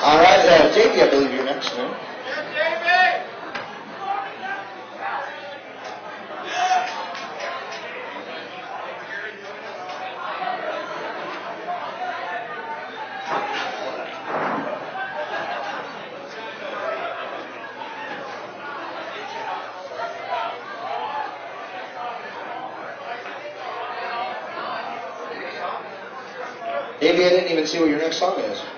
Davey, uh, I believe you're next, no? Davey, I didn't even see what your next song is.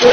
All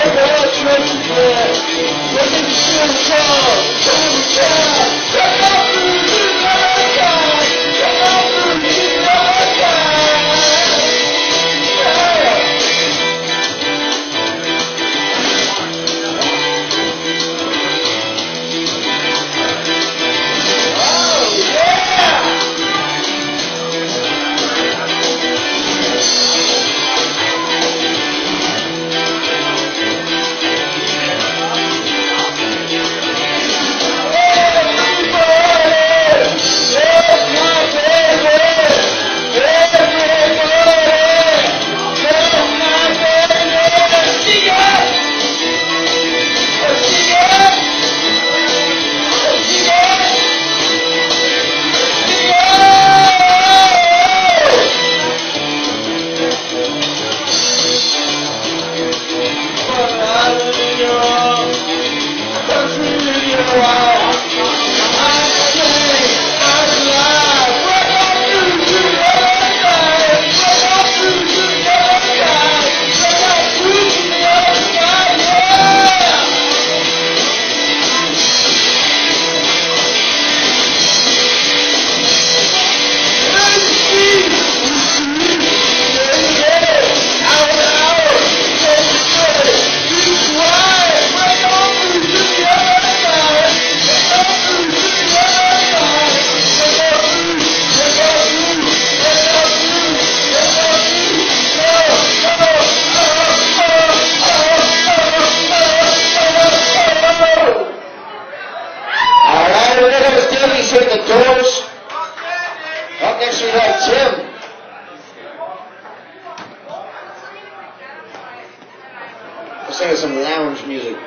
doors. Up next we have Tim. We're singing some lounge music.